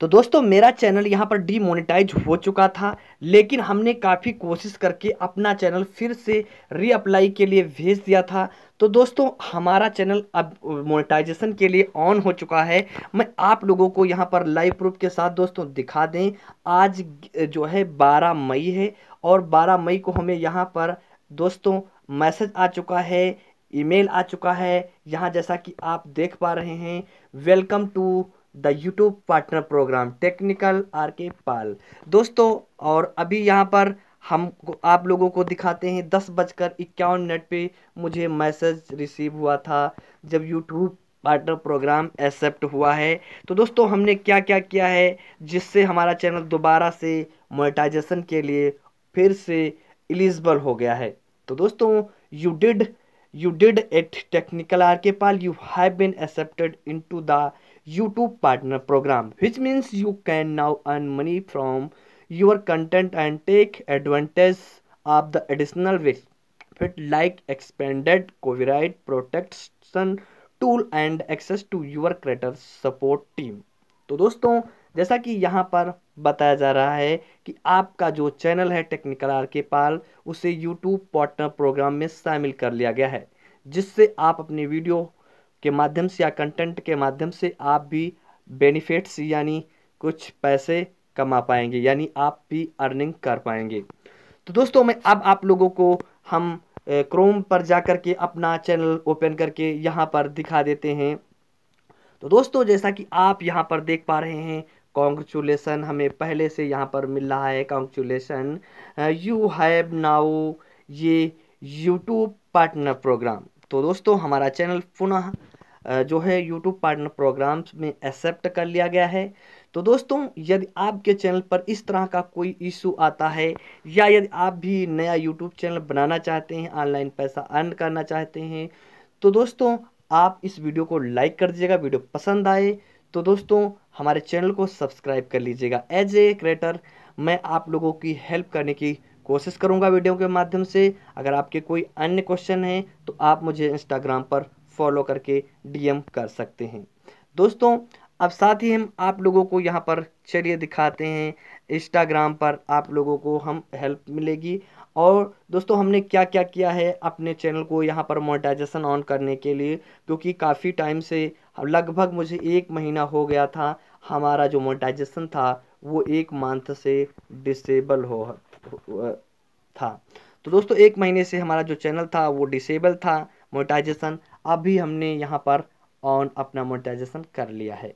तो दोस्तों, मेरा चैनल यहाँ पर डीमोनेटाइज हो चुका था, लेकिन हमने काफ़ी कोशिश करके अपना चैनल फिर से रीअप्लाई के लिए भेज दिया था। तो दोस्तों, हमारा चैनल अब मोनेटाइजेशन के लिए ऑन हो चुका है। मैं आप लोगों को यहाँ पर लाइव प्रूफ के साथ दोस्तों दिखा दें, आज जो है बारह मई है, और बारह मई को हमें यहाँ पर दोस्तों मैसेज आ चुका है, ईमेल आ चुका है। यहाँ जैसा कि आप देख पा रहे हैं welcome to the YouTube partner program, technical R K Pal. दोस्तों, और अभी यहाँ पर हम आप लोगों को दिखाते हैं दस बजकर इक्यावन मिनट पे मुझे मैसेज रिसीव हुआ था जब यूट्यूब पार्टनर प्रोग्राम एक्सेप्ट हुआ है। तो दोस्तों, हमने क्या क्या किया है जिससे हमारा चैनल दोबारा से मोनेटाइजेशन के लिए फिर से एलिजिबल हो गया है? तो दोस्तों you did you did you did it technical archipal you have been accepted into the youtube partner program which means you can now earn money from your content and take advantage of the additional benefit like expanded copyright protection tool and access to your creator support team तो दोस्तों जैसा कि यहाँ पर बताया जा रहा है कि आपका जो चैनल है टेक्निकल आर के पाल उसे यूट्यूब पार्टनर प्रोग्राम में शामिल कर लिया गया है जिससे आप अपनी वीडियो के माध्यम से या कंटेंट के माध्यम से आप भी बेनिफिट्स यानी कुछ पैसे कमा पाएँगे, यानी आप भी अर्निंग कर पाएँगे। तो दोस्तों, मैं अब आप लोगों को हम क्रोम पर जा कर के अपना चैनल ओपन करके यहाँ पर दिखा देते हैं। तो दोस्तों, जैसा कि आप यहाँ पर देख पा रहे हैं कॉन्ग्रेचुलेसन हमें पहले से यहाँ पर मिल रहा है। कॉन्ग्रेचुलेसन यू हैव नाउ ये यूट्यूब पार्टनर प्रोग्राम तो दोस्तों, हमारा चैनल पुनः जो है यूट्यूब पार्टनर प्रोग्राम्स में एक्सेप्ट कर लिया गया है। तो दोस्तों, यदि आपके चैनल पर इस तरह का कोई इशू आता है, या यदि आप भी नया यूट्यूब चैनल बनाना चाहते हैं ऑनलाइन पैसा अर्न करना चाहते हैं तो दोस्तों, आप इस वीडियो को लाइक कर दीजिएगा वीडियो पसंद आए तो दोस्तों, हमारे चैनल को सब्सक्राइब कर लीजिएगा। एज ए क्रिएटर मैं आप लोगों की हेल्प करने की कोशिश करूँगा वीडियो के माध्यम से। अगर आपके कोई अन्य क्वेश्चन हैं तो आप मुझे इंस्टाग्राम पर फॉलो करके डीएम कर सकते हैं। दोस्तों, अब साथ ही हम आप लोगों को यहाँ पर चलिए दिखाते हैं। इंस्टाग्राम पर आप लोगों को हम हेल्प मिलेगी। और दोस्तों, हमने क्या क्या किया है अपने चैनल को यहाँ पर मोनेटाइजेशन ऑन करने के लिए? क्योंकि काफ़ी टाइम से लगभग मुझे एक महीना हो गया था, हमारा जो मोनेटाइजेशन था, वो एक मंथ से डिसेबल हो था। तो दोस्तों, एक महीने से हमारा जो चैनल था, वो डिसेबल था मोनेटाइजेशन अभी हमने यहाँ पर ऑन अपना मोनेटाइजेशन कर लिया है।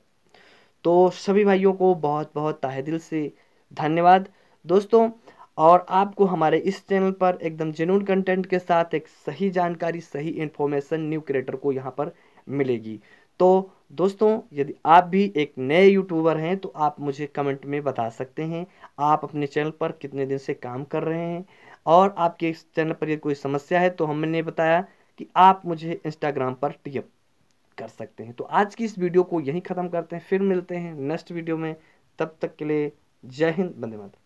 तो सभी भाइयों को बहुत बहुत तहे दिल से धन्यवाद। दोस्तों, और आपको हमारे इस चैनल पर एकदम जेन्यून कंटेंट के साथ एक सही जानकारी, सही इन्फॉर्मेशन न्यू क्रिएटर को यहाँ पर मिलेगी। तो दोस्तों, यदि आप भी एक नए यूट्यूबर हैं तो आप मुझे कमेंट में बता सकते हैं, आप अपने चैनल पर कितने दिन से काम कर रहे हैं? और आपके इस चैनल पर यदि कोई समस्या है तो हमने बताया कि आप मुझे इंस्टाग्राम पर टीएप कर सकते हैं। तो आज की इस वीडियो को यहीं ख़त्म करते हैं। फिर मिलते हैं नेक्स्ट वीडियो में। तब तक के लिए जय हिंद, बंदे मातरम।